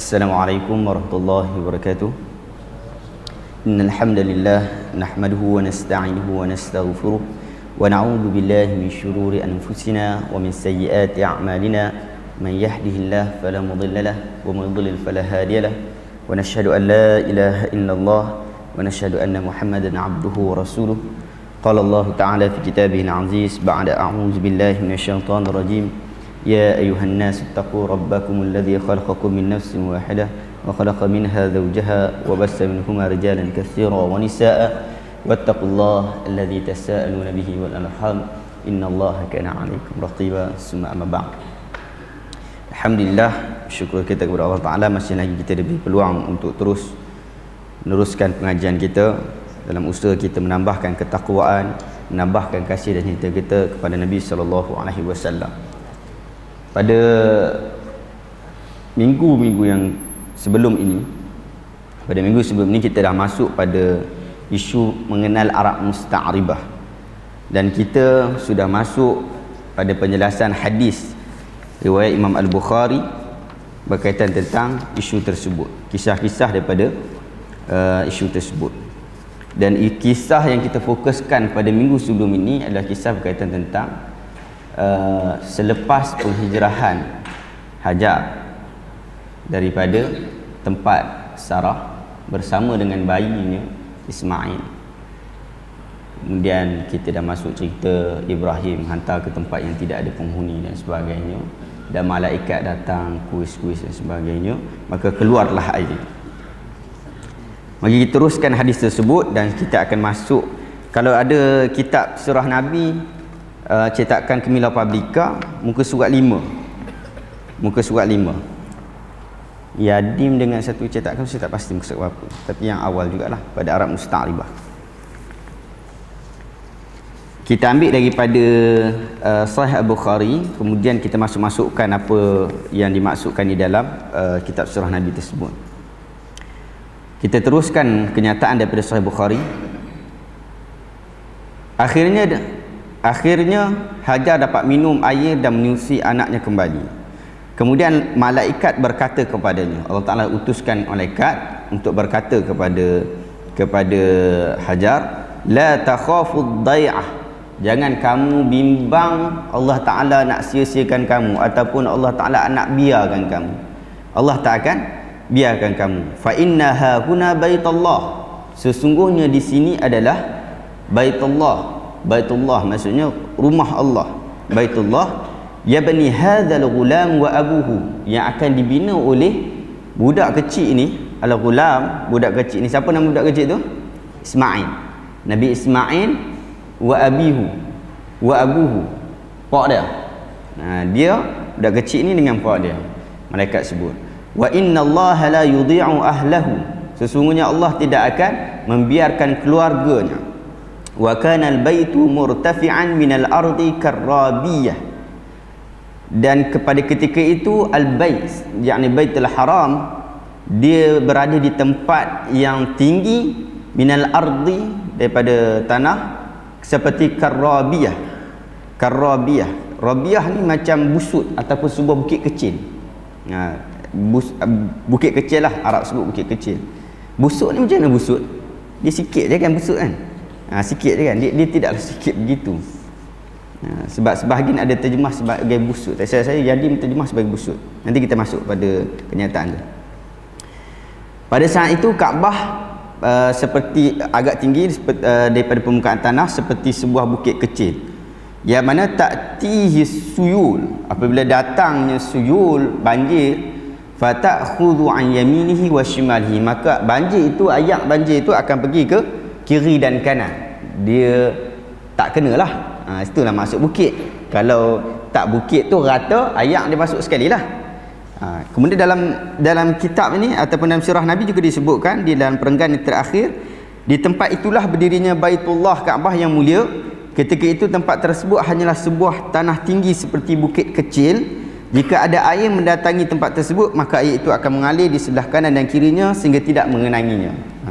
السلام عليكم ورحمة الله وبركاته. إن الحمد لله نحمده ونستعينه ونستغفره ونعوذ بالله من شرور أنفسنا ومن سيئات أعمالنا. من يهده الله فلا مضل له ومن يضلل فلا هادي له. ونشهد أن لا إله إلا الله ونشهد أن محمدا عبده ورسوله. قال الله تعالى في كتابه العزيز بعد أعوذ بالله من الشيطان الرجيم. يا أيها الناس اتقوا ربكم الذي خلقكم من نفس واحدة وخلق منها زوجها وبث منهما رجالا كثيرا ونساء واتقوا الله الذي تساءلون به والأرحام إن الله كان عليكم رقيبا ثم أما بعد Alhamdulillah syukur kita kepada Allah Ta'ala masih lagi kita diberi peluang untuk terus meneruskan pengajian kita dalam usaha kita menambahkan ketakwaan menambahkan kasih dan cinta kita kepada Nabi sallallahu alaihi wasallam. Pada minggu-minggu yang sebelum ini pada minggu sebelum ini kita dah masuk pada isu mengenal Arab musta'ribah. Dan kita sudah masuk pada penjelasan hadis riwayat Imam Al-Bukhari berkaitan tentang isu tersebut kisah-kisah daripada uh, isu tersebut. Dan kisah yang kita fokuskan pada minggu sebelum ini adalah kisah berkaitan tentang uh, selepas penghijrahan Hajar daripada tempat Sarah bersama dengan bayinya Ismail. Kemudian kita dah masuk cerita Ibrahim hantar ke tempat yang tidak ada penghuni dan sebagainya. Dan malaikat datang kuis-kuis dan sebagainya. Maka keluarlah air Mari kita teruskan hadis tersebut dan kita akan masuk. Kalau ada kitab surah Nabi uh, cetakan Kemilau Publika muka surat 5. Muka surat 5. Yadim dengan satu cetakan saya tak pasti muka surat berapa. Tapi yang awal jugalah pada Arab Musta'ribah. Kita ambil daripada uh, Sahih Al-Bukhari kemudian kita masuk-masukkan apa yang dimaksudkan di dalam uh, kitab surah Nabi tersebut. Kita teruskan kenyataan daripada Sahih Bukhari. Akhirnya akhirnya Hajar dapat minum air dan menyusi anaknya kembali. Kemudian malaikat berkata kepadanya. Allah Taala utuskan malaikat untuk berkata kepada kepada Hajar, "La takhafud dai'ah." Jangan kamu bimbang Allah Taala nak sia-siakan kamu ataupun Allah Taala nak biarkan kamu. Allah tak akan biarkan kamu fa innaha huna baitullah sesungguhnya di sini adalah baitullah baitullah maksudnya rumah Allah. Baitullah yabni hadzal ghulam wa abuhu yang akan dibina oleh budak kecil ini. Al ghulam budak kecil ini. Siapa nama budak kecil tu? Ismail. Nabi Ismail wa abihu wa abuhu. Pak dia. Nah, dia budak kecil ini dengan pak dia. Malaikat sebut wa inna Allah la yudhi'u ahlahu. Sesungguhnya Allah tidak akan membiarkan keluarganya wa kana al-baitu murtafi'an min al-ardi karrabiyah. Dan kepada ketika itu al-bait yakni baitul haram dia berada di tempat yang tinggi minal ardi daripada tanah seperti karrabiyah. Karrabiyah. Rabiyah ni macam busut ataupun sebuah bukit kecil. Ha, bus, bukit kecil lah Arab sebut bukit kecil. Busuk ni macam mana busuk dia sikit je kan busuk kan ha, sikit je kan. Dia, dia tidaklah sikit begitu. Ha, sebab sebahagian ada terjemah sebagai busuk saya, saya jadi terjemah sebagai busuk nanti kita masuk pada kenyataan tu. Pada saat itu Kaabah uh, seperti agak tinggi uh, daripada permukaan tanah seperti sebuah bukit kecil. Yang mana tak tihi suyul. Apabila datangnya suyul banjir fatakhudhu an yaminihi wa shimalihi. Maka banjir itu ayak banjir itu akan pergi ke kiri dan kanan. Dia tak kenalah. Ha itulah maksud bukit. Kalau tak bukit tu rata ayak dia masuk sekali lah ha, kemudian dalam dalam kitab ini ataupun dalam surah nabi juga disebutkan di dalam perenggan terakhir di tempat itulah berdirinya Baitullah Kaabah yang mulia. Ketika itu tempat tersebut hanyalah sebuah tanah tinggi seperti bukit kecil. Jika ada air mendatangi tempat tersebut, maka air itu akan mengalir di sebelah kanan dan kirinya sehingga tidak mengenanginya. Ha.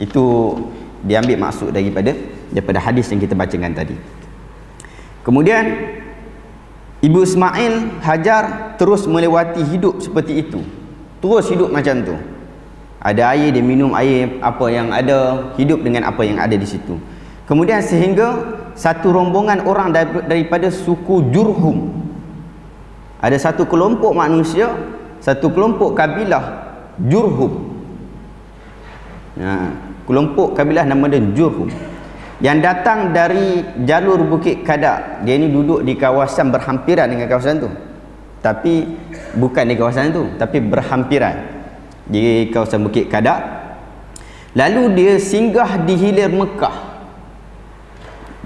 Itu diambil maksud daripada daripada hadis yang kita bacakan tadi. Kemudian Ibu Ismail Hajar terus melewati hidup seperti itu. terus hidup macam tu. Ada air dia minum air apa yang ada hidup dengan apa yang ada di situ. Kemudian sehingga satu rombongan orang daripada suku Jurhum. Ada satu kelompok manusia satu kelompok kabilah Jurhum. Ha, kelompok kabilah nama dia Jurhum yang datang dari jalur Bukit Kadak. Dia ni duduk di kawasan berhampiran dengan kawasan tu. Tapi bukan di kawasan tu tapi berhampiran. Di kawasan Bukit Kadak. Lalu dia singgah di hilir Mekah.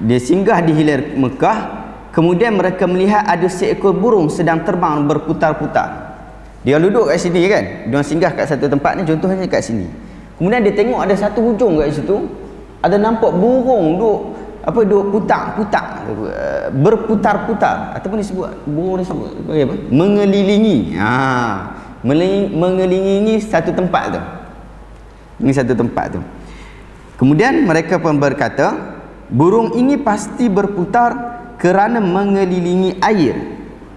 Dia singgah di hilir Mekah. Kemudian mereka melihat ada seekor burung sedang terbang berputar-putar. Dia duduk kat sini kan? Dia singgah kat satu tempat ni contohnya kat sini kemudian dia tengok ada satu hujung kat situ ada nampak burung duduk apa duduk putar-putar berputar-putar ataupun disebut burung disebut apa mengelilingi. Ha. Mengelilingi satu tempat tu. Ini satu tempat tu. Kemudian mereka pun berkata burung ini pasti berputar kerana mengelilingi air.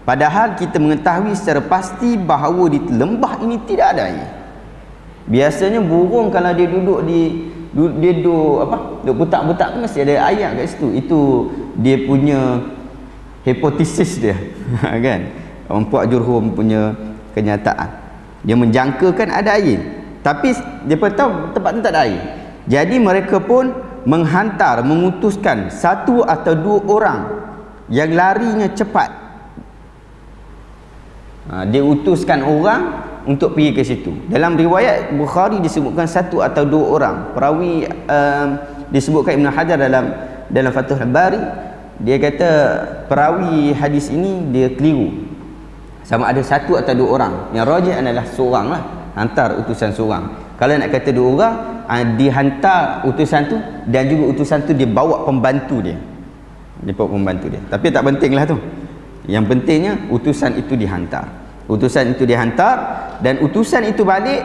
Padahal kita mengetahui secara pasti bahawa di lembah ini tidak ada air biasanya burung kalau dia duduk di dia duduk apa duduk putar-putar mesti ada air kat situ. Itu dia punya hipotesis dia kan? Orang puak jurhum punya kenyataan. Dia menjangkakan ada air tapi dia tahu tempat tu tak ada air. Jadi mereka pun menghantar mengutuskan satu atau dua orang yang larinya cepat. Ha, dia utuskan orang untuk pergi ke situ. Dalam riwayat Bukhari disebutkan satu atau dua orang. Perawi um, disebutkan Ibn Hajar dalam dalam Fathul Bari. Dia kata perawi hadis ini dia keliru. Sama ada satu atau dua orang. Yang rajih adalah seorang lah. Hantar utusan seorang. Kalau nak kata dua orang uh, dihantar utusan tu dan juga utusan tu dia bawa pembantu dia. Dia bawa pembantu dia. Tapi tak penting lah tu. Yang pentingnya utusan itu dihantar utusan itu dihantar dan utusan itu balik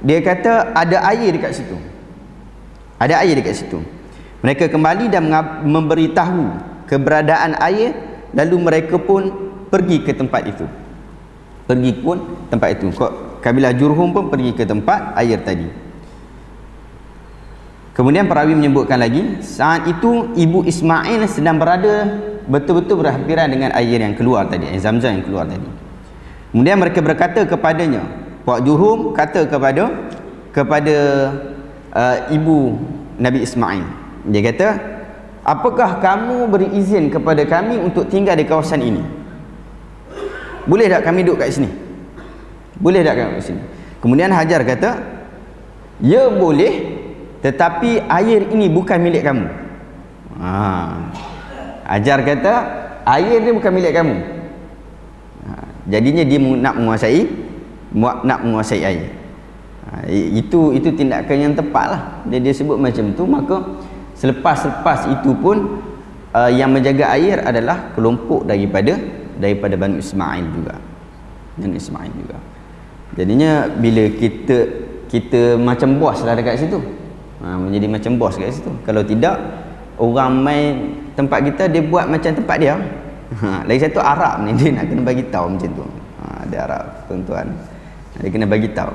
dia kata ada air dekat situ. Ada air dekat situ. Mereka kembali dan memberitahu keberadaan air lalu mereka pun pergi ke tempat itu. Pergi pun tempat itu. Kabilah Jurhum pun pergi ke tempat air tadi. Kemudian perawi menyebutkan lagi saat itu ibu Ismail sedang berada betul-betul berhampiran dengan air yang keluar tadi air zamzam yang keluar tadi kemudian mereka berkata kepadanya Puak Jurhum kata kepada kepada uh, ibu Nabi Ismail. Dia kata apakah kamu beri izin kepada kami untuk tinggal di kawasan ini? Boleh tak kami duduk kat sini? Boleh tak kami duduk sini? Kemudian Hajar kata ya boleh tetapi air ini bukan milik kamu. Ha. Hajar kata air ni bukan milik kamu. Jadinya dia nak menguasai nak menguasai air. Ha. itu itu tindakan yang tepat lah. Dia, dia sebut macam tu maka selepas-lepas itu pun uh, yang menjaga air adalah kelompok daripada daripada Bani Ismail juga. Bani Ismail juga. Jadinya bila kita kita macam bos lah dekat situ. Ha, menjadi macam bos dekat situ. Kalau tidak orang main tempat kita dia buat macam tempat dia ha, lagi satu Arab ni dia nak kena bagi tahu macam tu ha, ada Arab tuan-tuan dia kena bagi tahu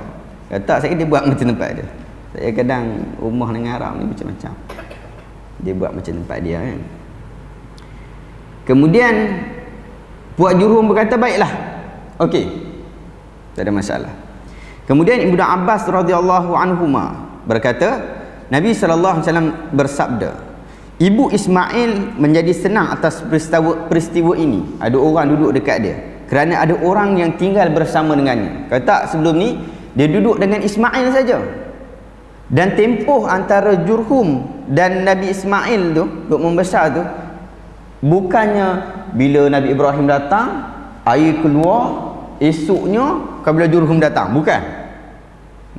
kata saya dia buat macam tempat dia saya kadang rumah dengan Arab ni macam-macam dia buat macam tempat dia kan kemudian Puak Jurhum berkata baiklah. Okey. Tak ada masalah. Kemudian Ibnu Abbas radhiyallahu anhuma berkata, Nabi sallallahu alaihi wasallam bersabda, Ibu Ismail menjadi senang atas peristiwa peristiwa ini. Ada orang duduk dekat dia. Kerana ada orang yang tinggal bersama dengannya. Kata sebelum ni dia duduk dengan Ismail saja. Dan tempoh antara Jurhum dan Nabi Ismail tu, duk membesar tu, bukannya bila Nabi Ibrahim datang air keluar esoknya kabilah Jurhum datang bukan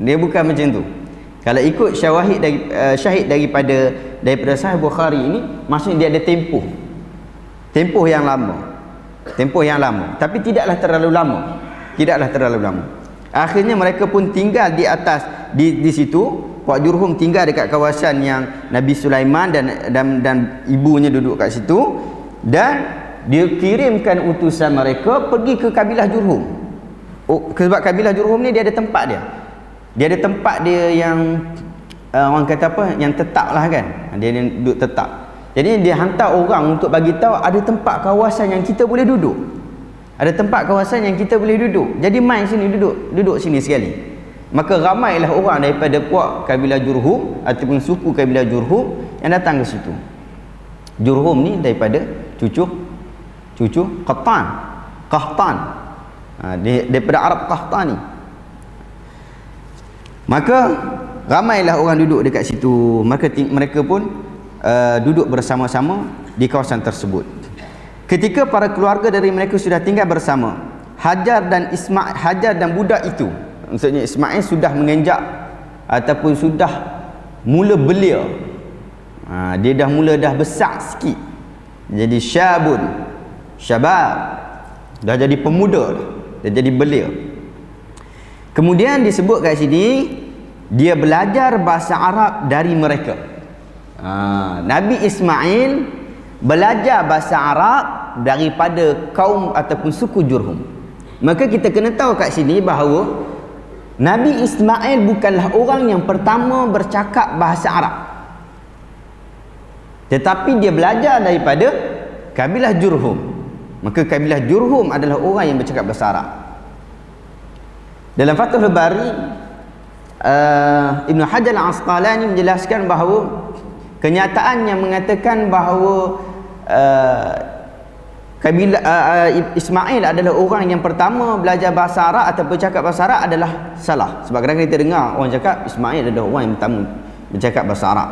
dia bukan macam tu kalau ikut syawahid dari uh, syahid daripada daripada sahih Bukhari ini maksudnya dia ada tempoh. Tempoh yang lama. Tempoh yang lama. Tapi tidaklah terlalu lama. Tidaklah terlalu lama. Akhirnya mereka pun tinggal di atas di di situ. Puak Jurhum tinggal dekat kawasan yang Nabi Sulaiman dan dan dan ibunya duduk kat situ. Dan dia kirimkan utusan mereka pergi ke kabilah Jurhum. Oh, sebab kabilah Jurhum ni dia ada tempat dia dia ada tempat dia yang uh, orang kata apa? Yang tetap lah kan? Dia, duduk tetap. Jadi dia hantar orang untuk bagi tahu ada tempat kawasan yang kita boleh duduk. Ada tempat kawasan yang kita boleh duduk. Jadi main sini duduk duduk sini sekali. Maka ramailah orang daripada puak kabilah Jurhum ataupun suku kabilah Jurhum yang datang ke situ. Jurhum ni daripada cucu cucu Qattan. Qahtan. Ha, daripada Arab Qahtani maka ramailah orang duduk dekat situ. Maka mereka pun uh, duduk bersama-sama di kawasan tersebut. Ketika para keluarga dari mereka sudah tinggal bersama Hajar dan Ismail Hajar dan budak itu maksudnya Ismail sudah mengenjak ataupun sudah mula belia. Ha, dia dah mula dah besar sikit. Jadi syabun syabab dah jadi pemuda dah jadi belia Kemudian disebut kat sini dia belajar bahasa Arab dari mereka. Ha, Nabi Ismail belajar bahasa Arab daripada kaum ataupun suku Jurhum. Maka kita kena tahu kat sini bahawa Nabi Ismail bukanlah orang yang pertama bercakap bahasa Arab. Tetapi dia belajar daripada kabilah Jurhum. Maka kabilah Jurhum adalah orang yang bercakap bahasa Arab. Dalam Fathul Bari uh, Ibn Hajar Al-Asqalani menjelaskan bahawa kenyataan yang mengatakan bahawa uh, Kabila, uh, Ismail adalah orang yang pertama belajar bahasa Arab atau bercakap bahasa Arab adalah salah. Sebab kadang-kadang kita dengar orang cakap Ismail adalah orang yang pertama bercakap bahasa Arab.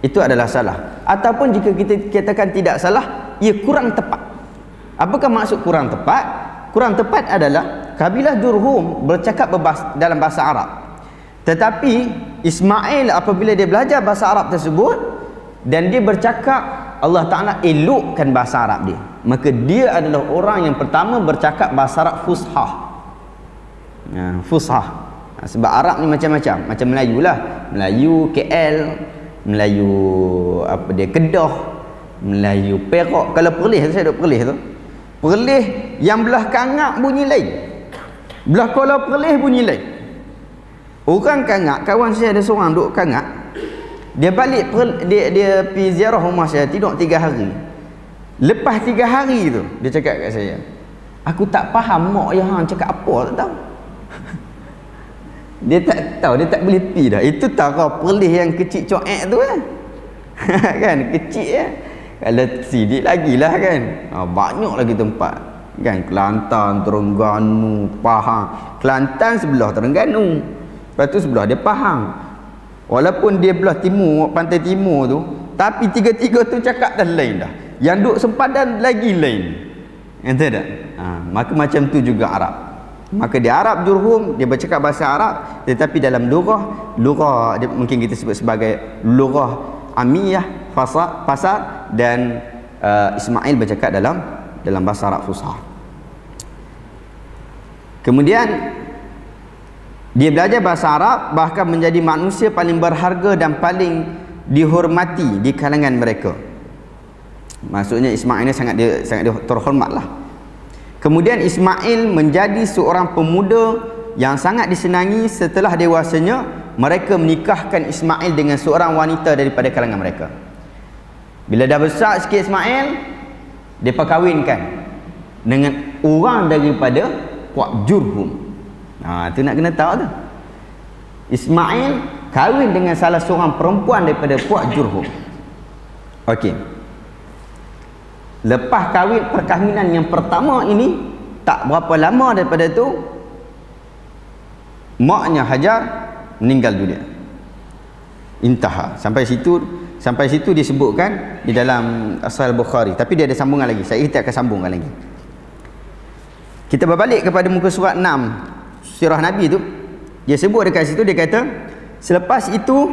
Itu adalah salah. Ataupun jika kita katakan tidak salah, ia kurang tepat. Apakah maksud kurang tepat? Kurang tepat adalah kabilah Jurhum bercakap dalam bahasa Arab. Tetapi Ismail apabila dia belajar bahasa Arab tersebut dan dia bercakap Allah Ta'ala elokkan bahasa Arab dia. Maka dia adalah orang yang pertama bercakap bahasa Arab fushah. Ya, fushah. Ha, sebab Arab ni macam-macam. Macam Melayu lah. Melayu KL Melayu apa dia Kedah Melayu Perak. Kalau Perlis saya duduk Perlis tu. Perlis yang belah kangak bunyi lain Belah Kuala Perlis bunyi lain. Orang kangak, kawan saya ada seorang duduk kangak. Dia balik dia dia pergi ziarah rumah saya tidur tiga hari. Lepas tiga hari tu dia cakap kat saya. Aku tak faham mak yang hang cakap apa tak tahu. dia tak tahu, dia tak boleh pi dah. Itu tara perlis yang kecil coek tu kan. kan kecil ya. Kalau sidik lagi lah kan. Ha, banyak lagi tempat kan Kelantan, Terengganu, Pahang. Kelantan sebelah Terengganu. Lepas tu sebelah dia Pahang. Walaupun dia belah timur, pantai timur tu, tapi tiga-tiga tu cakap dah lain dah. Yang duk sempadan lagi lain. Kata tak? Ha, maka macam tu juga Arab. Maka di Arab Jurhum dia bercakap bahasa Arab tetapi dalam lurah lurah dia, mungkin kita sebut sebagai lurah amiyah fasar, pasar dan uh, Ismail bercakap dalam dalam bahasa Arab Fusha. Kemudian dia belajar bahasa Arab bahkan menjadi manusia paling berharga dan paling dihormati di kalangan mereka. Maksudnya Ismail ini sangat dia sangat dia terhormatlah. Kemudian Ismail menjadi seorang pemuda yang sangat disenangi setelah dewasanya mereka menikahkan Ismail dengan seorang wanita daripada kalangan mereka. Bila dah besar sikit Ismail, dia perkahwinkan dengan orang daripada puak Jurhum. Ha tu nak kena tahu tu. Ismail kahwin dengan salah seorang perempuan daripada puak Jurhum. Okey. Lepas kahwin perkahwinan yang pertama ini tak berapa lama daripada tu maknya Hajar meninggal dunia. Intaha. Sampai situ Sampai situ disebutkan di dalam Asal Bukhari. Tapi dia ada sambungan lagi. Saya kita akan sambungkan lagi. Kita berbalik kepada muka surat 6 Surah Nabi tu. Dia sebut dekat situ dia kata selepas itu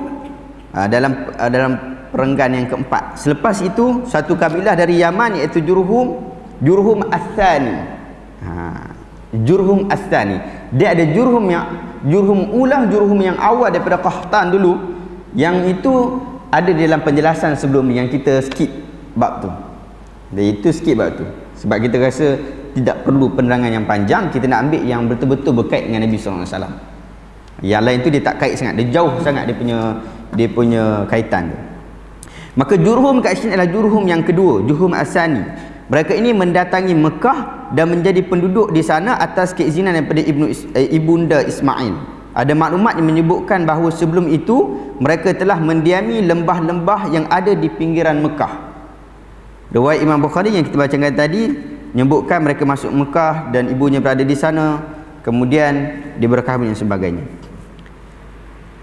ah, dalam ah, dalam perenggan yang keempat. Selepas itu satu kabilah dari Yaman iaitu Jurhum Jurhum As-Thani. Ha, Jurhum As-Thani. Dia ada Jurhum yang Jurhum ulah Jurhum yang awal daripada Qahtan dulu. Yang itu ada dalam penjelasan sebelum ni yang kita skip bab tu. Dan itu skip bab tu. Sebab kita rasa tidak perlu penerangan yang panjang kita nak ambil yang betul-betul berkait dengan Nabi SAW yang lain tu dia tak kait sangat dia jauh sangat dia punya dia punya kaitan tu. Maka jurhum kat sini adalah jurhum yang kedua jurhum asani. Mereka ini mendatangi Mekah dan menjadi penduduk di sana atas keizinan daripada Ibnu eh, Ibunda Ismail. Ada maklumat yang menyebutkan bahawa sebelum itu mereka telah mendiami lembah-lembah yang ada di pinggiran Mekah. Riwayat Imam Bukhari yang kita bacakan tadi menyebutkan mereka masuk Mekah dan ibunya berada di sana kemudian diberkahkan dan sebagainya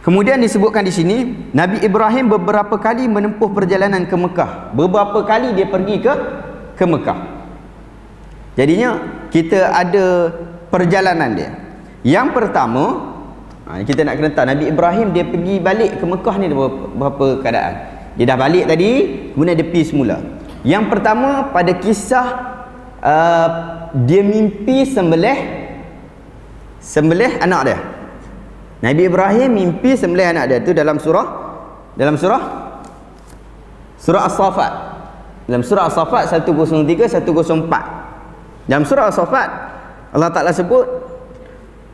Kemudian disebutkan di sini Nabi Ibrahim beberapa kali menempuh perjalanan ke Mekah. Beberapa kali dia pergi ke ke Mekah. Jadinya kita ada perjalanan dia. Yang pertama, ha, kita nak kena tahu Nabi Ibrahim dia pergi balik ke Mekah ni berapa keadaan. Dia dah balik tadi, kemudian dia pergi semula. Yang pertama pada kisah uh, dia mimpi sembelih sembelih anak dia. Nabi Ibrahim mimpi sembelih anak dia tu dalam surah dalam surah surah As-Saffat. Dalam surah As-Saffat 103 104. Dalam surah As-Saffat Allah Taala sebut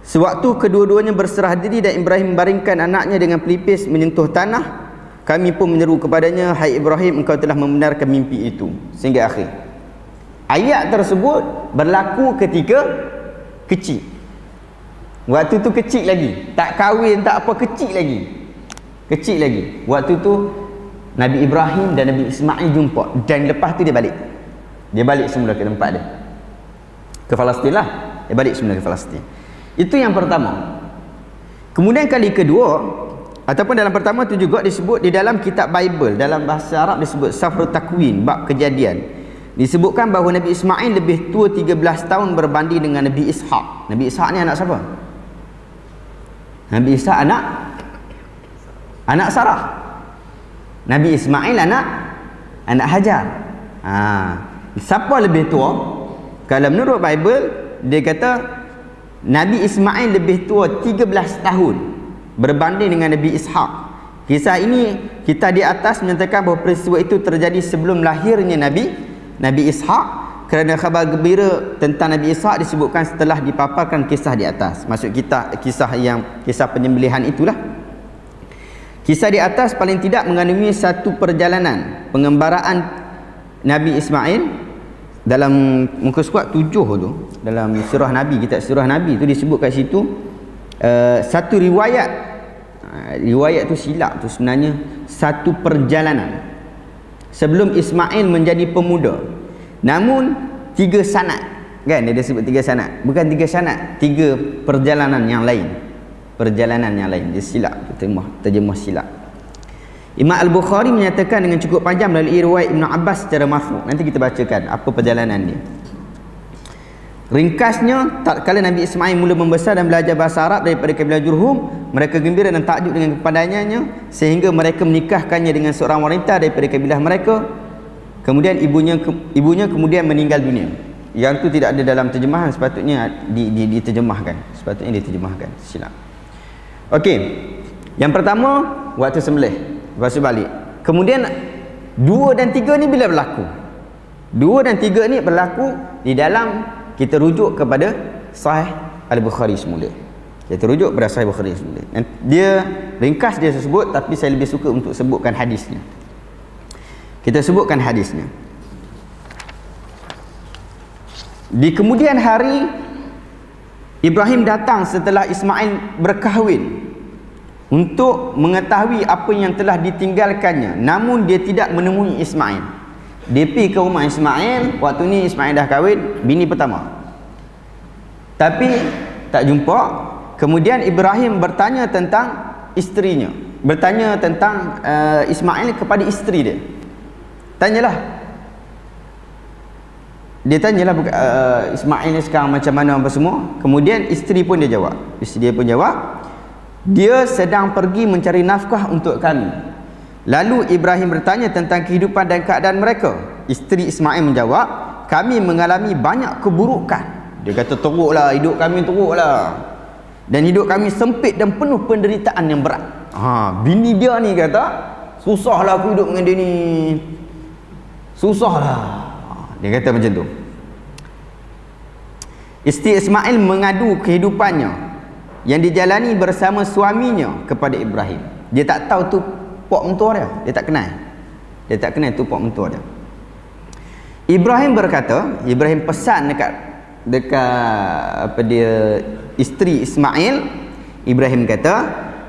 sewaktu kedua-duanya berserah diri dan Ibrahim membaringkan anaknya dengan pelipis menyentuh tanah kami pun menyeru kepadanya hai Ibrahim engkau telah membenarkan mimpi itu sehingga akhir. Ayat tersebut berlaku ketika kecil. Waktu tu kecil lagi. Tak kahwin, tak apa kecil lagi. Kecil lagi. Waktu tu Nabi Ibrahim dan Nabi Ismail jumpa dan lepas tu dia balik. Dia balik semula ke tempat dia. Ke Palestin lah. Dia balik semula ke Palestin. Itu yang pertama. Kemudian kali kedua ataupun dalam pertama tu juga disebut di dalam kitab Bible dalam bahasa Arab disebut Safrut Takwin bab kejadian. Disebutkan bahawa Nabi Ismail lebih tua 13 tahun berbanding dengan Nabi Ishaq. Nabi Ishaq ni anak siapa? Nabi Isa anak anak Sarah. Nabi Ismail anak anak Hajar. Ha. Siapa lebih tua? Kalau menurut Bible dia kata Nabi Ismail lebih tua 13 tahun berbanding dengan Nabi Ishaq. Kisah ini kita di atas menyatakan bahawa peristiwa itu terjadi sebelum lahirnya Nabi Nabi Ishaq kerana khabar gembira tentang Nabi Isa disebutkan setelah dipaparkan kisah di atas. Maksud kita kisah yang kisah penyembelihan itulah. Kisah di atas paling tidak mengandungi satu perjalanan pengembaraan Nabi Ismail dalam muka surat tujuh tu dalam surah Nabi kita surah Nabi tu disebut kat situ uh, satu riwayat. Uh, riwayat tu silap tu sebenarnya satu perjalanan sebelum Ismail menjadi pemuda Namun tiga sanad kan dia sebut tiga sanad. Bukan tiga sanad, tiga perjalanan yang lain. Perjalanan yang lain. Dia silap terjemah, terjemah silap. Imam Al-Bukhari menyatakan dengan cukup panjang melalui riwayat Ibn Abbas secara makhluk. Nanti kita bacakan apa perjalanan dia. Ringkasnya, tak kala Nabi Ismail mula membesar dan belajar bahasa Arab daripada kabilah Jurhum, mereka gembira dan takjub dengan kepadanya sehingga mereka menikahkannya dengan seorang wanita daripada kabilah mereka Kemudian ibunya ibunya kemudian meninggal dunia. Yang tu tidak ada dalam terjemahan sepatutnya di, di, diterjemahkan. Sepatutnya diterjemahkan. Silap. Okey. Yang pertama waktu sembelih. Lepas balik. Kemudian dua dan tiga ni bila berlaku? Dua dan tiga ni berlaku di dalam kita rujuk kepada Sahih Al-Bukhari semula. Kita rujuk kepada Sahih Bukhari semula. Dia ringkas dia sebut tapi saya lebih suka untuk sebutkan hadisnya. Kita sebutkan hadisnya. Di kemudian hari Ibrahim datang setelah Ismail berkahwin untuk mengetahui apa yang telah ditinggalkannya. Namun dia tidak menemui Ismail. Dia pergi ke rumah Ismail, waktu ni Ismail dah kahwin, bini pertama. Tapi tak jumpa. Kemudian Ibrahim bertanya tentang isterinya. Bertanya tentang uh, Ismail kepada isteri dia. Tanyalah. Dia tanyalah uh, Ismail ni sekarang macam mana apa semua. Kemudian isteri pun dia jawab. Isteri dia pun jawab. Dia sedang pergi mencari nafkah untuk kami. Lalu Ibrahim bertanya tentang kehidupan dan keadaan mereka. Isteri Ismail menjawab, kami mengalami banyak keburukan. Dia kata teruklah, hidup kami teruklah. Dan hidup kami sempit dan penuh penderitaan yang berat. Ha, bini dia ni kata, susahlah aku hidup dengan dia ni susahlah dia kata macam tu Isteri Ismail mengadu kehidupannya yang dijalani bersama suaminya kepada Ibrahim. Dia tak tahu tu pok mentua dia. Dia tak kenal. Dia tak kenal tu pok mentua dia. Ibrahim berkata, Ibrahim pesan dekat dekat apa dia isteri Ismail, Ibrahim kata,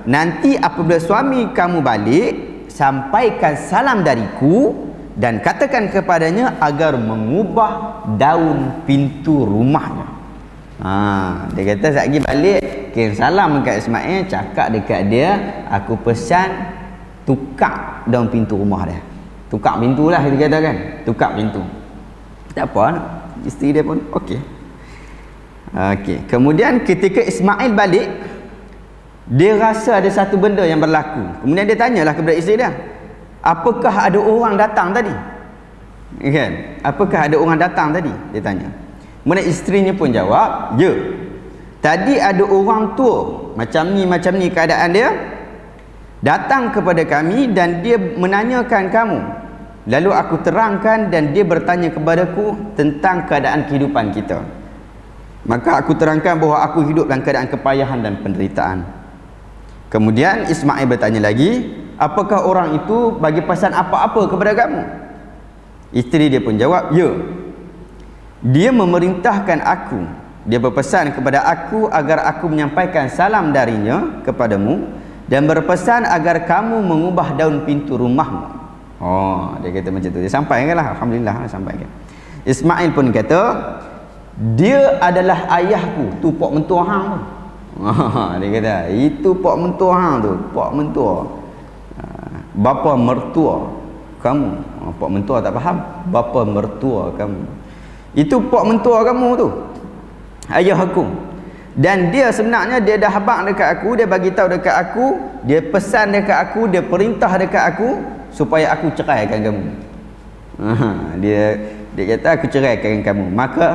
nanti apabila suami kamu balik, sampaikan salam dariku dan katakan kepadanya agar mengubah daun pintu rumahnya. Ha, dia kata saat lagi balik kirim salam dekat Ismail cakap dekat dia aku pesan tukar daun pintu rumah dia. Tukar pintu lah dia kata kan tukar pintu. Tak apa? Isteri dia pun okey okey kemudian ketika Ismail balik dia rasa ada satu benda yang berlaku kemudian dia tanyalah kepada isteri dia apakah ada orang datang tadi kan apakah ada orang datang tadi dia tanya Kemudian isterinya pun jawab, ya. Tadi ada orang tua, macam ni, macam ni keadaan dia. Datang kepada kami dan dia menanyakan kamu. Lalu aku terangkan dan dia bertanya kepadaku tentang keadaan kehidupan kita. Maka aku terangkan bahawa aku hidup dalam keadaan kepayahan dan penderitaan. Kemudian Ismail bertanya lagi, apakah orang itu bagi pesan apa-apa kepada kamu? Isteri dia pun jawab, ya. Dia memerintahkan aku. Dia berpesan kepada aku agar aku menyampaikan salam darinya kepadamu dan berpesan agar kamu mengubah daun pintu rumahmu. Oh dia kata macam tu. Dia sampaikan lah. Alhamdulillah sampaikan. Ismail pun kata dia adalah ayahku tu pok mentua hang tu dia kata itu pok mentua hang tu pok mentua ah, bapa mertua kamu oh, pok mentua tak faham bapa mertua kamu itu pak mentua kamu tu. Ayah aku. Dan dia sebenarnya dia dah habaq dekat aku, dia bagi tahu dekat aku, dia pesan dekat aku, dia perintah dekat aku supaya aku ceraikan kamu. dia dia kata aku ceraikan kamu. Maka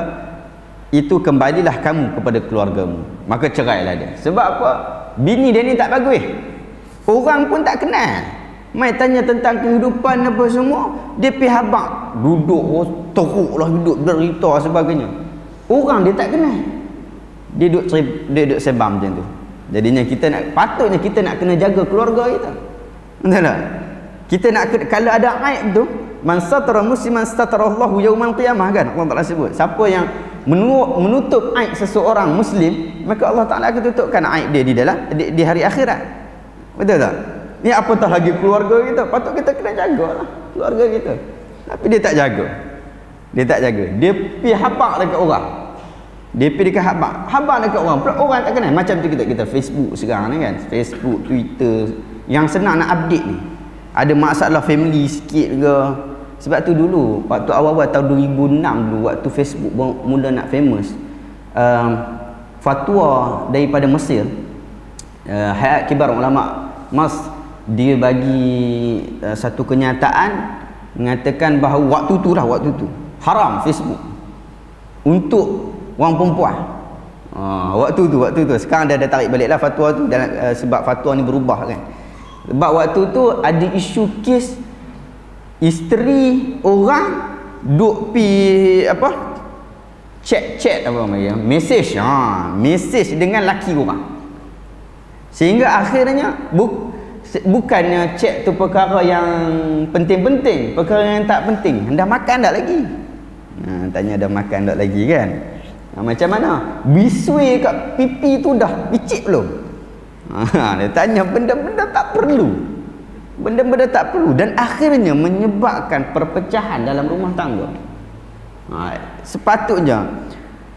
itu kembalilah kamu kepada keluargamu. Maka cerailah dia. Sebab apa? Bini dia ni tak bagus. Orang pun tak kenal. Mai tanya tentang kehidupan apa semua, dia pergi habak. Duduk oh, teruk lah hidup derita sebagainya. Orang dia tak kenal. Dia duduk dia duduk sebam macam tu. Jadinya kita nak patutnya kita nak kena jaga keluarga kita. Betul tak? Kita nak kalau ada aib tu, man satara musliman satarallahu yaumal qiyamah kan Allah Taala sebut. Siapa yang menutup aib seseorang muslim, maka Allah Taala akan tutupkan aib dia di dalam di, di hari akhirat. Betul tak? Ni apatah lagi keluarga kita. Patut kita kena jaga lah keluarga kita. Tapi dia tak jaga. Dia tak jaga. Dia pergi hapak dekat orang. Dia pergi dekat hapak. Hapak dekat orang. Pula orang tak kenal. Macam tu kita kita Facebook sekarang ni kan. Facebook, Twitter. Yang senang nak update ni. Ada masalah family sikit ke. Sebab tu dulu. Waktu awal-awal tahun 2006 dulu. Waktu Facebook mula nak famous. Um, fatwa daripada Mesir. Uh, Hayat Kibar Ulama' Mas dia bagi uh, satu kenyataan mengatakan bahawa waktu tu lah waktu tu haram Facebook untuk orang perempuan uh, waktu tu waktu tu sekarang dah ada tarik balik lah fatwa tu dan, uh, sebab fatwa ni berubah kan sebab waktu tu ada isu kes isteri orang duk pi apa? Chat-chat apa namanya message. Ha message dengan laki orang. Sehingga akhirnya buk, bukannya cek tu perkara yang penting-penting perkara yang tak penting. Anda makan tak lagi? Ha, tanya dah makan tak lagi kan? Ha, macam mana? Bisui kat pipi tu dah picit belum? Ha, dia tanya benda-benda tak perlu benda-benda tak perlu dan akhirnya menyebabkan perpecahan dalam rumah tangga. Ha, sepatutnya.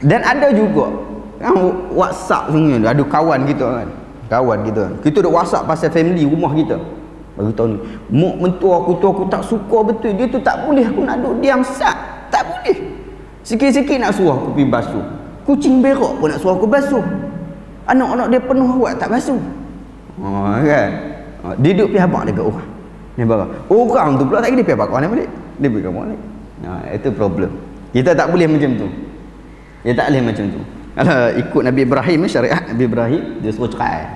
Dan ada juga kan, whatsapp semuanya ada kawan gitu kan. Kawan kita. Kita duk whatsapp pasal family rumah kita. Bagi tahu ni mak mentua aku tu aku tak suka betul. Dia tu tak boleh. Aku nak duduk diam sat tak boleh. Sikit-sikit nak suruh aku pergi basuh. Kucing berak pun nak suruh aku basuh. Anak-anak dia penuh awak tak basuh. Oh, kan oh, dia duduk pergi habak dekat orang. Ni barang orang tu pula tak kira dia pergi habak kawan balik. Dia pergi habak balik. Nah, itu problem. Kita tak boleh macam tu. Dia tak boleh macam tu. Kalau ikut Nabi Ibrahim syariat Nabi Ibrahim dia suruh cerai.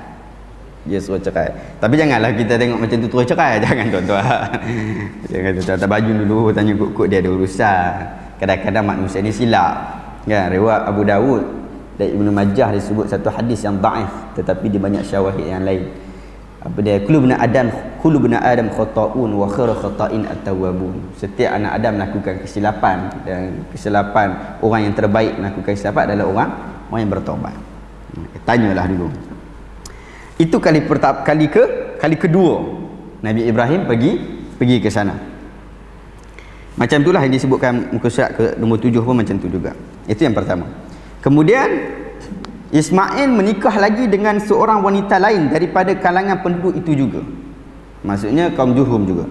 Dia suruh cerai. Tapi janganlah kita tengok macam tu terus cerai. Jangan tuan-tuan. Jangan tuan-tuan tak baju dulu tanya kuk-kuk dia ada urusan. Kadang-kadang manusia ni silap. Kan rewat Abu Dawud dan Ibnu Majah disebut satu hadis yang dhaif tetapi dia banyak syawahid yang lain apa dia? Kullu bani adam kullu bani adam khata'un wa khairu khata'in at-tawwabun. Setiap anak adam melakukan kesilapan. Dan kesilapan orang yang terbaik melakukan kesilapan adalah orang orang yang bertaubat. Tanyalah dulu. Itu kali pertama kali ke kali kedua Nabi Ibrahim pergi pergi ke sana. Macam itulah yang disebutkan muka surat ke nombor tujuh pun macam tu juga. Itu yang pertama. Kemudian Ismail menikah lagi dengan seorang wanita lain daripada kalangan penduduk itu juga. Maksudnya kaum Juhum juga.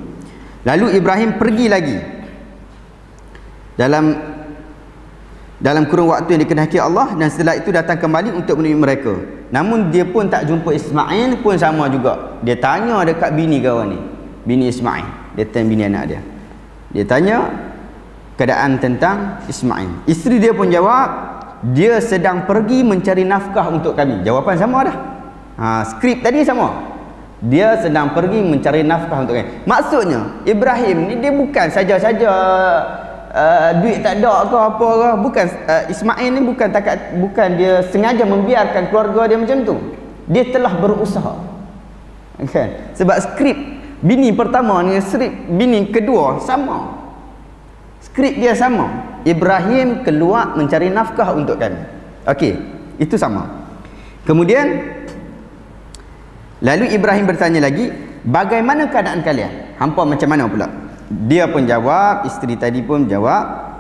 Lalu Ibrahim pergi lagi dalam dalam kurun waktu yang dikehendaki Allah dan setelah itu datang kembali untuk menemui mereka. Namun dia pun tak jumpa Ismail pun sama juga. Dia tanya dekat bini kawan ni. Bini Ismail. Dia tanya bini anak dia. Dia tanya keadaan tentang Ismail. Isteri dia pun jawab, dia sedang pergi mencari nafkah untuk kami. Jawapan sama dah. Ha, skrip tadi sama. Dia sedang pergi mencari nafkah untuk kami. Maksudnya Ibrahim ni dia bukan saja-saja uh, duit tak ada ke apa ke. Bukan uh, Ismail ni bukan takat bukan dia sengaja membiarkan keluarga dia macam tu. Dia telah berusaha. Kan? Sebab skrip bini pertama ni skrip bini kedua sama. Skrip dia sama Ibrahim keluar mencari nafkah untuk kami. Okey, itu sama. Kemudian lalu Ibrahim bertanya lagi, bagaimana keadaan kalian? Hampa macam mana pula? Dia pun jawab, isteri tadi pun jawab.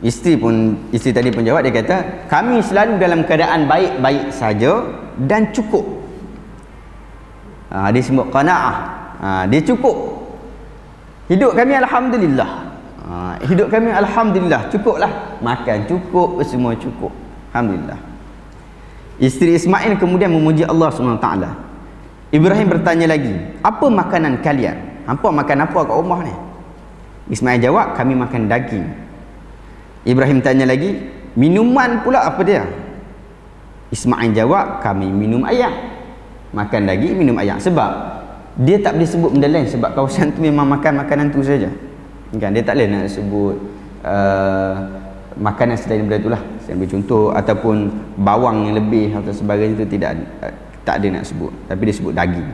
Isteri pun isteri tadi pun jawab dia kata, kami selalu dalam keadaan baik-baik saja dan cukup. Ha, dia sebut qanaah. Ha, dia cukup. Hidup kami alhamdulillah. Hidup kami alhamdulillah cukuplah. Makan cukup semua cukup. Alhamdulillah. Isteri Ismail kemudian memuji Allah SWT Ibrahim bertanya lagi apa makanan kalian? Apa makan apa kat rumah ni? Ismail jawab kami makan daging. Ibrahim tanya lagi minuman pula apa dia? Ismail jawab kami minum ayam makan daging minum ayam sebab? Dia tak boleh sebut benda lain sebab kawasan tu memang makan makanan tu saja kan dia tak boleh nak sebut uh, makanan selain daripada itulah. Saya ambil contoh ataupun bawang yang lebih atau sebagainya itu tidak uh, tak ada nak sebut. Tapi dia sebut daging.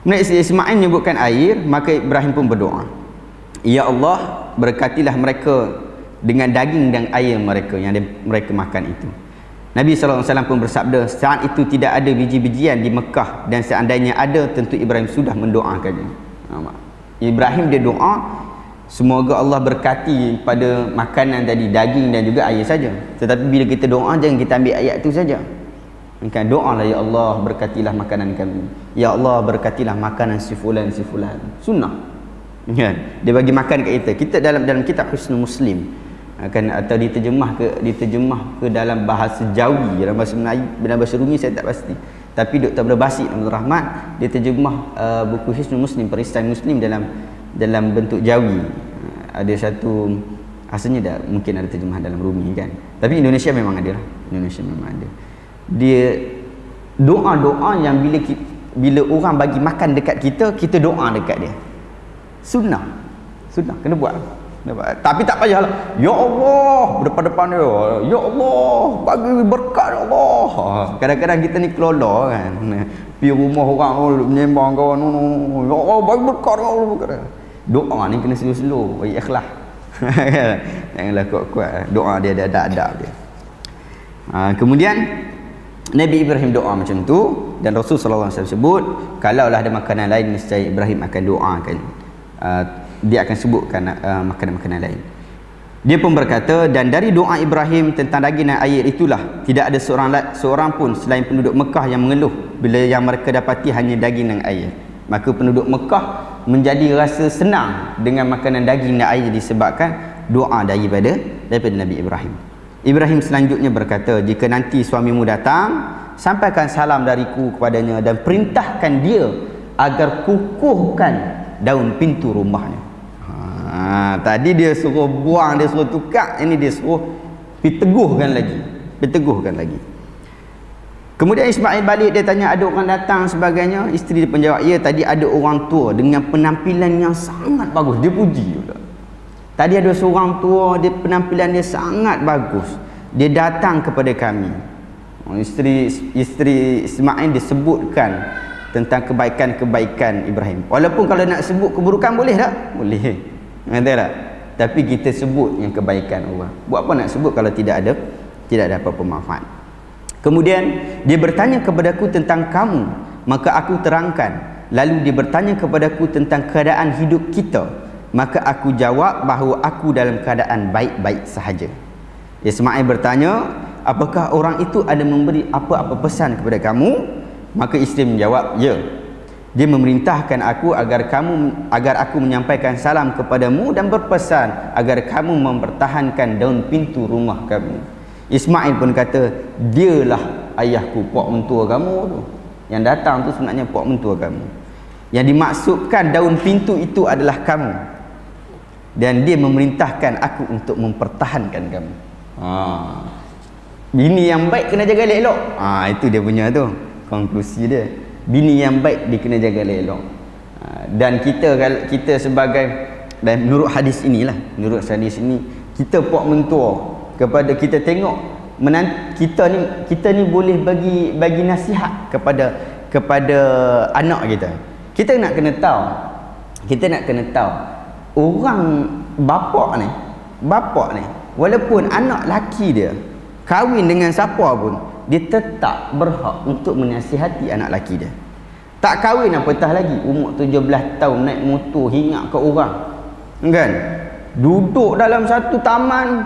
Kemudian Ismail menyebutkan air maka Ibrahim pun berdoa. Ya Allah berkatilah mereka dengan daging dan air mereka yang mereka makan itu. Nabi SAW pun bersabda saat itu tidak ada biji-bijian di Mekah dan seandainya ada tentu Ibrahim sudah mendoakannya Ibrahim dia doa semoga Allah berkati pada makanan tadi daging dan juga air saja. Tetapi bila kita doa jangan kita ambil ayat tu saja. Kan doa lah ya Allah berkatilah makanan kami. Ya Allah berkatilah makanan si fulan si fulan. Sunnah. Kan? Dia bagi makan kat kita. Kita dalam dalam kitab husnul muslim akan atau diterjemah ke diterjemah ke dalam bahasa Jawi dalam bahasa Melayu dalam bahasa Rumi saya tak pasti tapi Dr. Abdul Basit Abdul Rahman dia terjemah uh, buku Hisnul Muslim Peristain Muslim dalam dalam bentuk Jawi. Uh, ada satu asalnya dah mungkin ada terjemah dalam Rumi kan. Tapi Indonesia memang ada lah. Indonesia memang ada. Dia doa-doa yang bila kita, bila orang bagi makan dekat kita kita doa dekat dia. Sunnah. Sunnah. Kena buat tapi tak payahlah. Ya Allah, depan-depan dia. Ya Allah, bagi berkat ya Allah. Kadang-kadang kita ni kelola kan. Pergi rumah orang oh, menyembang kawan. Ya Allah, bagi berkat ya Allah. Doa ni kena slow-slow, bagi ikhlas. Janganlah kuat-kuat. Doa dia ada adab dia. Ha, kemudian Nabi Ibrahim doa macam tu dan Rasul wasallam sebut kalaulah ada makanan lain nescaya Ibrahim akan doakan. Uh, dia akan sebutkan uh, makanan-makanan lain. Dia pun berkata dan dari doa Ibrahim tentang daging dan air itulah tidak ada seorang seorang pun selain penduduk Mekah yang mengeluh bila yang mereka dapati hanya daging dan air. Maka penduduk Mekah menjadi rasa senang dengan makanan daging dan air disebabkan doa daripada daripada Nabi Ibrahim. Ibrahim selanjutnya berkata jika nanti suamimu datang sampaikan salam dariku kepadanya dan perintahkan dia agar kukuhkan daun pintu rumahnya Ha, tadi dia suruh buang, dia suruh tukar, ini dia suruh diteguhkan lagi. Diteguhkan lagi. Kemudian Ismail balik dia tanya ada orang datang sebagainya. Isteri dia pun jawab, ya tadi ada orang tua dengan penampilan yang sangat bagus. Dia puji juga. Tadi ada seorang tua, dia penampilan dia sangat bagus. dia datang kepada kami oh, isteri isteri Ismail disebutkan tentang kebaikan-kebaikan Ibrahim walaupun kalau nak sebut keburukan boleh tak boleh kata tak? Tapi kita sebut yang kebaikan orang. Buat apa nak sebut kalau tidak ada? Tidak ada apa-apa manfaat. Kemudian dia bertanya kepadaku tentang kamu. Maka aku terangkan. Lalu dia bertanya kepadaku tentang keadaan hidup kita. Maka aku jawab bahawa aku dalam keadaan baik-baik sahaja. Ismail bertanya, apakah orang itu ada memberi apa-apa pesan kepada kamu? Maka isteri menjawab, ya. Dia memerintahkan aku agar kamu agar aku menyampaikan salam kepadamu dan berpesan agar kamu mempertahankan daun pintu rumah kamu. Ismail pun kata, dialah ayahku, pak mentua kamu tu. Yang datang tu sebenarnya pak mentua kamu. Yang dimaksudkan daun pintu itu adalah kamu. Dan dia memerintahkan aku untuk mempertahankan kamu. Ha. Bini yang baik kena jaga elok. Ha, itu dia punya tu. Konklusi dia. Bini yang baik dia kena jaga elok. Ha, dan kita kita sebagai dan menurut hadis inilah, menurut hadis ini kita puak mentua kepada kita tengok menant, kita ni kita ni boleh bagi bagi nasihat kepada kepada anak kita. Kita nak kena tahu. Kita nak kena tahu orang bapak ni, bapak ni walaupun anak laki dia kahwin dengan siapa pun dia tetap berhak untuk menasihati anak laki dia. Tak kahwin apatah lagi umur 17 tahun naik motor hingat ke orang. Kan? Duduk dalam satu taman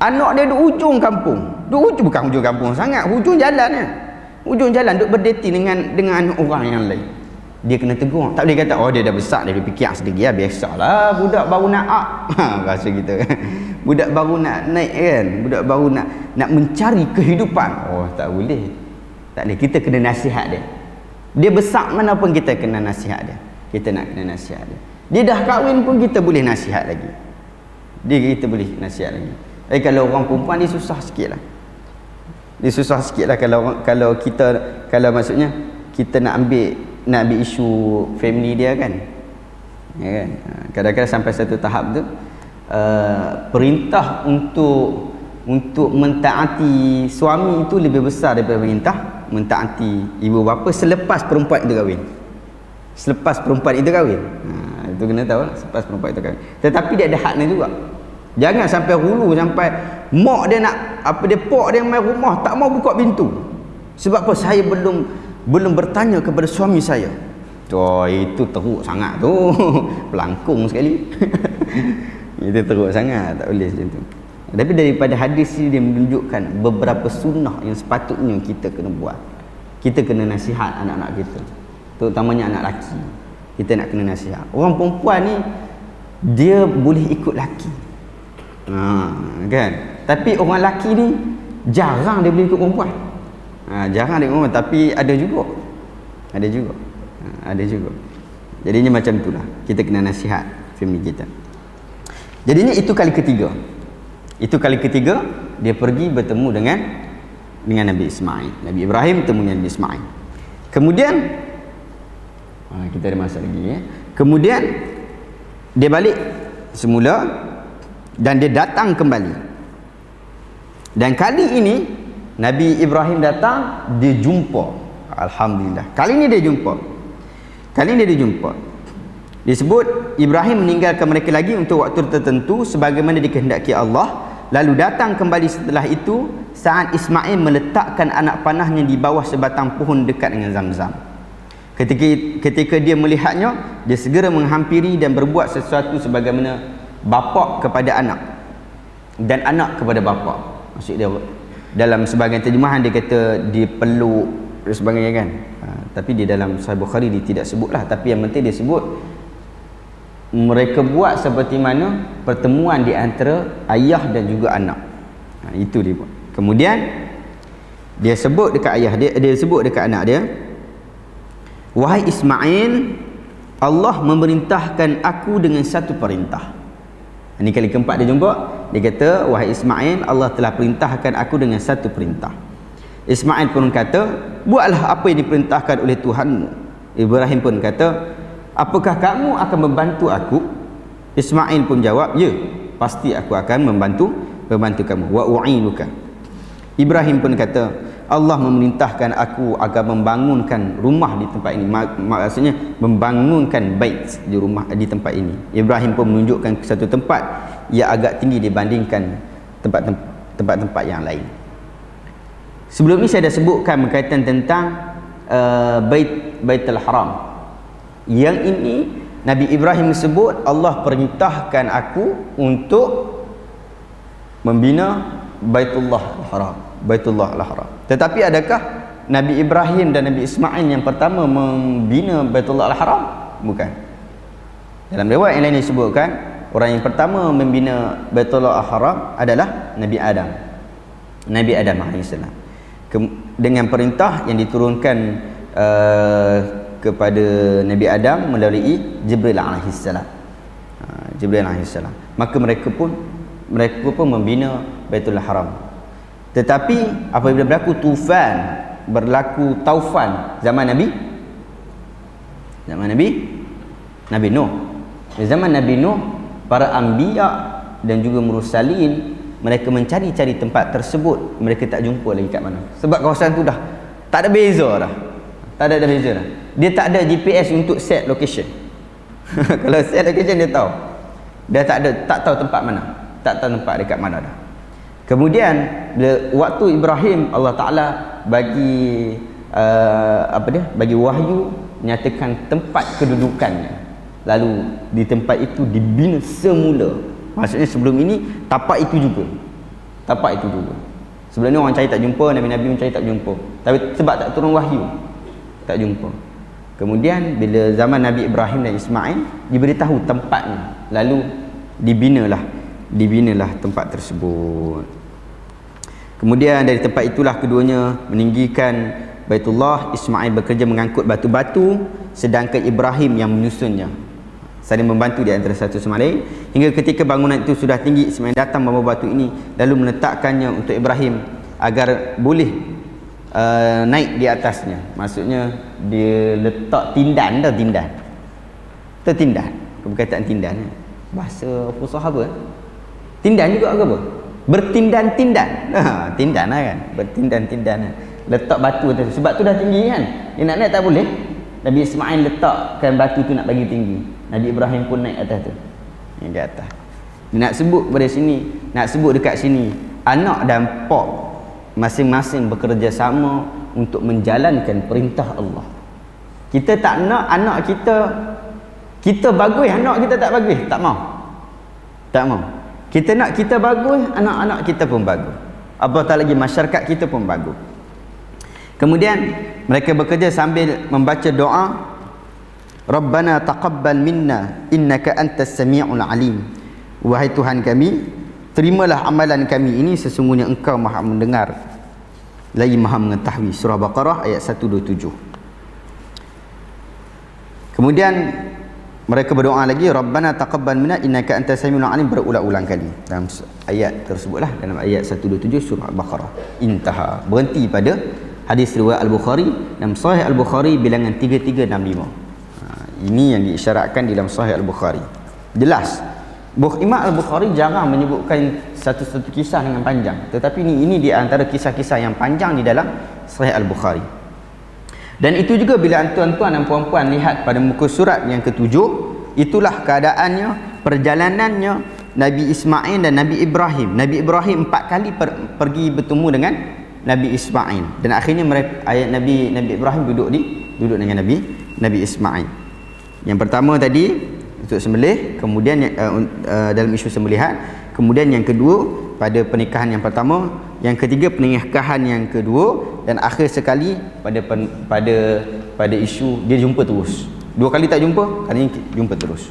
anak dia duduk ujung kampung. Duduk ujung bukan ujung kampung sangat. Ujung jalan ya. ujung jalan duduk berdeti dengan dengan orang yang lain dia kena tegur. Tak boleh kata oh dia dah besar dia, fikir sedikit. Ya biasalah. Budak baru nak up. Bahasa kita budak baru nak naik kan? Budak baru nak nak mencari kehidupan. Oh tak boleh. Tak boleh. Kita kena nasihat dia. Dia besar mana pun kita kena nasihat dia. Kita nak kena nasihat dia. Dia dah kahwin pun kita boleh nasihat lagi. Dia kita boleh nasihat lagi. Eh kalau orang perempuan dia susah sikit lah. Dia susah sikit lah kalau kalau kita kalau maksudnya kita nak ambil nak ambil isu family dia kan? Ya kan? Ha, kadang-kadang sampai satu tahap tu uh, perintah untuk untuk mentaati suami itu lebih besar daripada perintah mentaati ibu bapa selepas perempuan itu kahwin. Selepas perempuan itu kahwin. Ha, itu kena tahu lah selepas perempuan itu kahwin. Tetapi dia ada haknya juga. Jangan sampai hulu sampai mak dia nak apa dia pok dia main rumah tak mau buka pintu. Sebab apa? Saya belum belum bertanya kepada suami saya. Oh itu teruk sangat tu. Pelangkung sekali. Itu teruk sangat tak boleh macam tu. Tapi daripada hadis ini dia menunjukkan beberapa sunnah yang sepatutnya kita kena buat. Kita kena nasihat anak-anak kita. Terutamanya anak laki kita nak kena nasihat. Orang perempuan ni dia boleh ikut laki ha, kan? Tapi orang laki ni jarang dia boleh ikut perempuan ha, jarang ada orang tapi ada juga. Ada juga. Ha, ada juga. Jadinya macam itulah kita kena nasihat family kita. Jadinya itu kali ketiga. Itu kali ketiga dia pergi bertemu dengan dengan Nabi Ismail. Nabi Ibrahim bertemu dengan Nabi Ismail. Kemudian ha, kita ada masa lagi ya kemudian dia balik semula dan dia datang kembali. Dan kali ini Nabi Ibrahim datang dia jumpa. Alhamdulillah. Kali ini dia jumpa. Kali ini dia jumpa. Disebut Ibrahim meninggalkan mereka lagi untuk waktu tertentu sebagaimana dikehendaki Allah. Lalu datang kembali setelah itu saat Ismail meletakkan anak panahnya di bawah sebatang pohon dekat dengan Zamzam. Ketika ketika dia melihatnya dia segera menghampiri dan berbuat sesuatu sebagaimana bapa kepada anak dan anak kepada bapa maksud dia dalam sebahagian terjemahan dia kata dipeluk dan sebagainya kan? Ha, tapi di dalam Sahih Bukhari dia tidak sebutlah. Tapi yang penting dia sebut mereka buat seperti mana pertemuan di antara ayah dan juga anak. Ha, itu dia buat. Kemudian dia sebut dekat ayah dia dia sebut dekat anak dia wahai Ismail Allah memerintahkan aku dengan satu perintah. Ini kali keempat dia jumpa dia kata wahai Ismail Allah telah perintahkan aku dengan satu perintah. Ismail pun kata buatlah apa yang diperintahkan oleh Tuhanmu. Ibrahim pun kata apakah kamu akan membantu aku? Ismail pun jawab ya pasti aku akan membantu membantu kamu. Wa u'inuka. Ibrahim pun kata Allah memerintahkan aku agar membangunkan rumah di tempat ini. Maksudnya membangunkan bait di rumah di tempat ini. Ibrahim pun menunjukkan satu tempat yang agak tinggi dibandingkan tempat-tempat yang lain. Sebelum ini saya dah sebutkan berkaitan tentang uh, bait baitul haram. Yang ini Nabi Ibrahim sebut Allah perintahkan aku untuk membina Baitullah Al-Haram. Baitullah Al-Haram. Tetapi adakah Nabi Ibrahim dan Nabi Ismail yang pertama membina Baitullah Al-Haram? Bukan. Dalam riwayat yang lain disebutkan orang yang pertama membina Baitullah Al-Haram adalah Nabi Adam. Nabi Adam AS dengan perintah yang diturunkan uh, kepada Nabi Adam melalui Jibril AS uh, Jibril AS maka mereka pun mereka pun membina Baitul Haram. Tetapi apabila berlaku tufan berlaku taufan zaman Nabi zaman Nabi Nabi Nuh. Zaman Nabi Nuh para anbiya dan juga mursalin mereka mencari-cari tempat tersebut mereka tak jumpa lagi kat mana. Sebab kawasan tu dah tak ada beza dah. Tak ada, ada beza dah. Dia tak ada GPS untuk set location. Kalau set location dia tahu. Dia tak ada tak tahu tempat mana. Tak tahu tempat dekat mana dah. Kemudian bila waktu Ibrahim Allah Taala bagi uh, apa dia? Bagi wahyu nyatakan tempat kedudukannya lalu di tempat itu dibina semula. Maksudnya sebelum ini tapak itu juga. Tapak itu juga. Sebelum ni orang cari tak jumpa Nabi-Nabi mencari tak jumpa. Tapi sebab tak turun wahyu tak jumpa. Kemudian bila zaman Nabi Ibrahim dan Ismail diberitahu tempatnya. Lalu dibinalah. Dibinalah tempat tersebut. Kemudian dari tempat itulah keduanya meninggikan Baitullah. Ismail bekerja mengangkut batu-batu sedangkan Ibrahim yang menyusunnya saling membantu di antara satu sama lain. Hingga ketika bangunan itu sudah tinggi Ismail datang membawa batu ini lalu meletakkannya untuk Ibrahim agar boleh uh, naik di atasnya. Maksudnya dia letak tindan dah tindan. Itu tindan perkataan tindan bahasa fusah apa tindan juga ke apa? Bertindan-tindan. Ha, tindan lah kan. Bertindan-tindan letak batu atas. Sebab tu dah tinggi kan? Dia nak naik tak boleh. Nabi Ismail letakkan batu tu nak bagi tinggi Nabi Ibrahim pun naik atas tu. Yang di atas. Dia nak sebut pada sini nak sebut dekat sini anak dan pok masing-masing bekerja sama untuk menjalankan perintah Allah. Kita tak nak anak kita kita bagus anak kita tak bagus tak mau. Tak mau. Kita nak kita bagus, anak-anak kita pun bagus. Apatah lagi masyarakat kita pun bagus. Kemudian mereka bekerja sambil membaca doa Rabbana taqabbal minna innaka antas sami'ul alim. Wahai Tuhan kami, terimalah amalan kami ini sesungguhnya Engkau Maha mendengar lagi Maha mengetahui. Surah Baqarah ayat 127. Kemudian mereka berdoa lagi Rabbana taqabbal minna innaka antas samiul alim berulang-ulang kali dalam ayat tersebutlah dalam ayat 127 surah Al-Baqarah intaha berhenti pada hadis riwayat Al-Bukhari dalam sahih Al-Bukhari bilangan 3365 ha, ini yang diisyaratkan dalam sahih Al-Bukhari. Jelas. Imam Al-Bukhari jarang menyebutkan satu-satu kisah dengan panjang. Tetapi ini ini di antara kisah-kisah yang panjang di dalam sahih Al-Bukhari. Dan itu juga bila tuan-tuan dan puan-puan lihat pada muka surat yang ketujuh, itulah keadaannya, perjalanannya Nabi Ismail dan Nabi Ibrahim. Nabi Ibrahim empat kali per, pergi bertemu dengan Nabi Ismail. Dan akhirnya mereka ayat Nabi Nabi Ibrahim duduk di duduk dengan Nabi Nabi Ismail. Yang pertama tadi untuk sembelih, kemudian uh, uh, dalam isu sembelihan, kemudian yang kedua pada pernikahan yang pertama yang ketiga pernikahan yang kedua dan akhir sekali pada pada pada isu dia jumpa terus. Dua kali tak jumpa kali ini jumpa terus.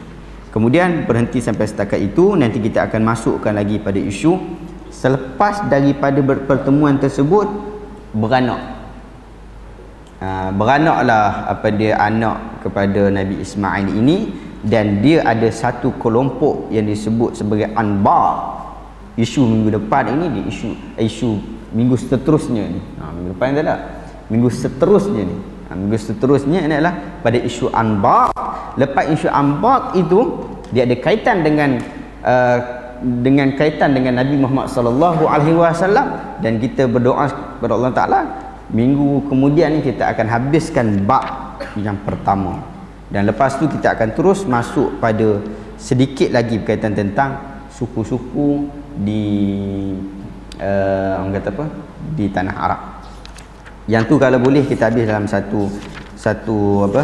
Kemudian berhenti sampai setakat itu nanti kita akan masukkan lagi pada isu. Selepas daripada pertemuan tersebut beranak ha, beranaklah apa dia anak kepada Nabi Ismail ini dan dia ada satu kelompok yang disebut sebagai anbar. Isu minggu depan ini di isu isu minggu seterusnya ni. Ha, minggu depan tak? Ada minggu seterusnya ni. Ha, minggu seterusnya ini adalah pada isu anbaq lepas isu anbaq itu dia ada kaitan dengan uh, dengan kaitan dengan Nabi Muhammad sallallahu alaihi wasallam dan kita berdoa kepada Allah Taala minggu kemudian ni kita akan habiskan bab yang pertama. Dan lepas tu kita akan terus masuk pada sedikit lagi berkaitan tentang suku-suku di uh, orang kata apa? Di tanah Arab. Yang tu kalau boleh kita habis dalam satu satu apa?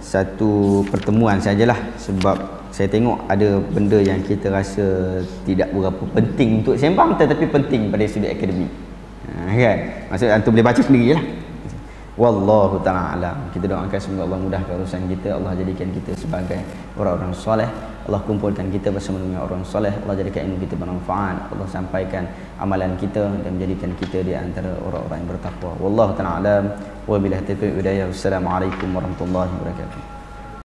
Satu pertemuan sajalah sebab saya tengok ada benda yang kita rasa tidak berapa penting untuk sembang tetapi penting pada sudut akademik ha, kan? Maksud antum boleh baca sendiri lah wallahu taala alam. Kita doakan semoga Allah mudahkan urusan kita. Allah jadikan kita sebagai orang-orang soleh. Allah kumpulkan kita bersama dengan orang soleh. Allah jadikan ilmu kita bermanfaat. Allah sampaikan amalan kita dan menjadikan kita di antara orang-orang yang bertakwa. Wallahu taala alam. Wa billahi taufiq hidayah. Wassalamu alaikum warahmatullahi wabarakatuh